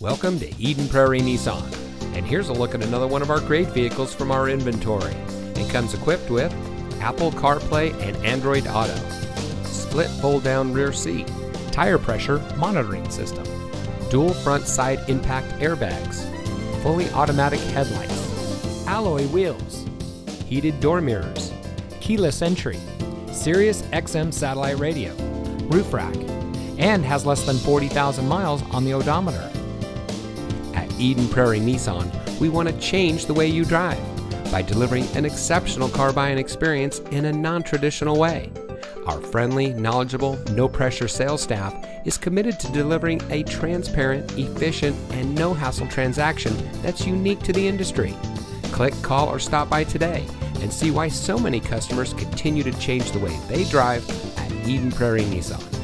Welcome to Eden Prairie Nissan. And here's a look at another one of our great vehicles from our inventory. It comes equipped with Apple CarPlay and Android Auto, split fold down rear seat, tire pressure monitoring system, dual front side impact airbags, fully automatic headlights, alloy wheels, heated door mirrors, keyless entry, Sirius XM satellite radio, roof rack, and has less than 40,000 miles on the odometer. Eden Prairie Nissan, we want to change the way you drive by delivering an exceptional car buying experience in a non traditional way. Our friendly, knowledgeable, no pressure sales staff is committed to delivering a transparent, efficient, and no hassle transaction that's unique to the industry. Click, call, or stop by today and see why so many customers continue to change the way they drive at Eden Prairie Nissan.